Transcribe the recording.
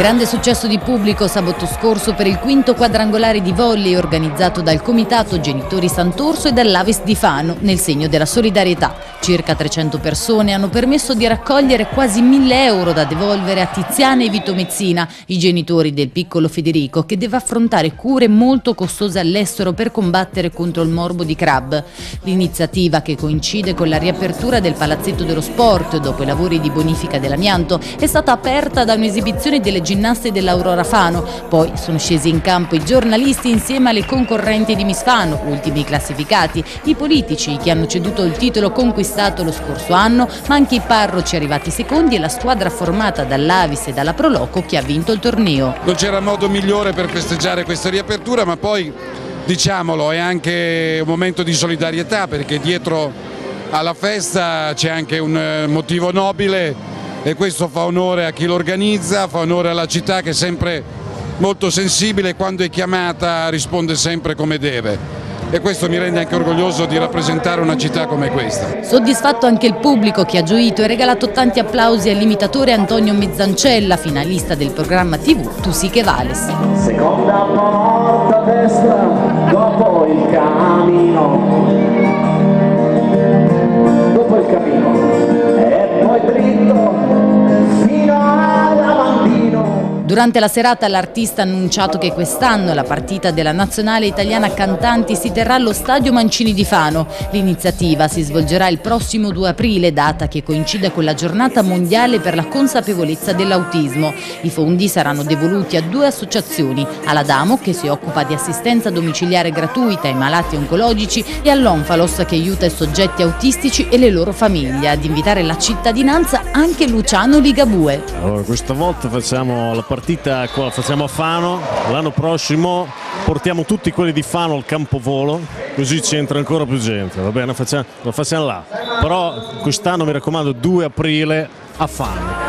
Grande successo di pubblico sabato scorso per il quinto quadrangolare di volley organizzato dal Comitato Genitori Sant'Orso e dall'Avis di Fano nel segno della solidarietà. Circa 300 persone hanno permesso di raccogliere quasi 1000 euro da devolvere a Tiziana e Vito Mezzina, i genitori del piccolo Federico che deve affrontare cure molto costose all'estero per combattere contro il morbo di Crab. L'iniziativa che coincide con la riapertura del Palazzetto dello Sport dopo i lavori di bonifica dell'amianto è stata aperta da un'esibizione delle ginnaste dell'Aurora Fano, poi sono scesi in campo i giornalisti insieme alle concorrenti di Miss Fano, ultimi classificati, i politici che hanno ceduto il titolo conquistato lo scorso anno, ma anche i parroci arrivati secondi e la squadra formata dall'Avis e dalla Proloco che ha vinto il torneo. Non c'era modo migliore per festeggiare questa riapertura, ma poi diciamolo è anche un momento di solidarietà perché dietro alla festa c'è anche un eh, motivo nobile e questo fa onore a chi lo organizza, fa onore alla città che è sempre molto sensibile e quando è chiamata risponde sempre come deve e questo mi rende anche orgoglioso di rappresentare una città come questa. Soddisfatto anche il pubblico che ha gioito e regalato tanti applausi all'imitatore Antonio Mezzancella, finalista del programma TV Tu sì che vales. Seconda porta destra, dopo il camino, Durante la serata l'artista ha annunciato che quest'anno la partita della nazionale italiana cantanti si terrà allo Stadio Mancini di Fano. L'iniziativa si svolgerà il prossimo 2 aprile, data che coincide con la giornata mondiale per la consapevolezza dell'autismo. I fondi saranno devoluti a due associazioni, alla Damo che si occupa di assistenza domiciliare gratuita ai malati oncologici e all'Onfalos che aiuta i soggetti autistici e le loro famiglie. Ad invitare la cittadinanza anche Luciano Ligabue. Allora, questa volta facciamo la partita partita qua facciamo a Fano, l'anno prossimo portiamo tutti quelli di Fano al campovolo, così ci entra ancora più gente, va bene? Facciamo, lo facciamo là. Però quest'anno mi raccomando 2 aprile a Fano.